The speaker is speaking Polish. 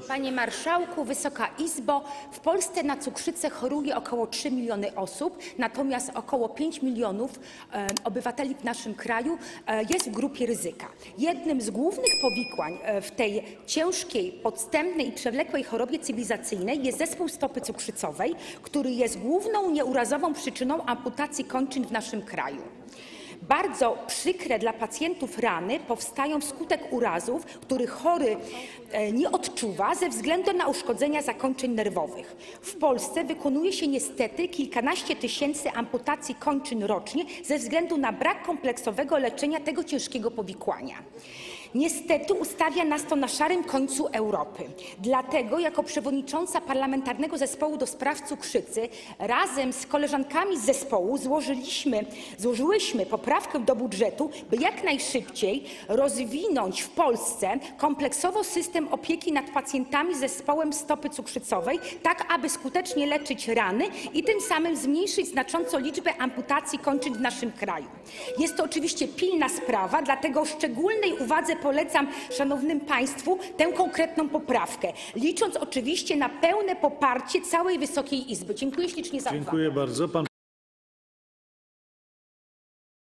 Panie Marszałku, Wysoka Izbo! W Polsce na cukrzycę choruje około 3 miliony osób, natomiast około 5 milionów e, obywateli w naszym kraju e, jest w grupie ryzyka. Jednym z głównych powikłań e, w tej ciężkiej, podstępnej i przewlekłej chorobie cywilizacyjnej jest zespół stopy cukrzycowej, który jest główną nieurazową przyczyną amputacji kończyn w naszym kraju. Bardzo przykre dla pacjentów rany powstają wskutek urazów, których chory e, nie odczuwa ze względu na uszkodzenia zakończeń nerwowych. W Polsce wykonuje się niestety kilkanaście tysięcy amputacji kończyn rocznie ze względu na brak kompleksowego leczenia tego ciężkiego powikłania. Niestety ustawia nas to na szarym końcu Europy. Dlatego jako przewodnicząca Parlamentarnego Zespołu do Spraw Cukrzycy razem z koleżankami z zespołu złożyliśmy, złożyłyśmy poprawkę do budżetu, by jak najszybciej rozwinąć w Polsce kompleksowo system opieki nad pacjentami z zespołem stopy cukrzycowej, tak aby skutecznie leczyć rany i tym samym zmniejszyć znacząco liczbę amputacji kończyn w naszym kraju. Jest to oczywiście pilna sprawa, dlatego szczególnej uwadze polecam szanownym Państwu tę konkretną poprawkę, licząc oczywiście na pełne poparcie całej Wysokiej Izby. Dziękuję ślicznie za uwagę. Dziękuję bardzo. Pan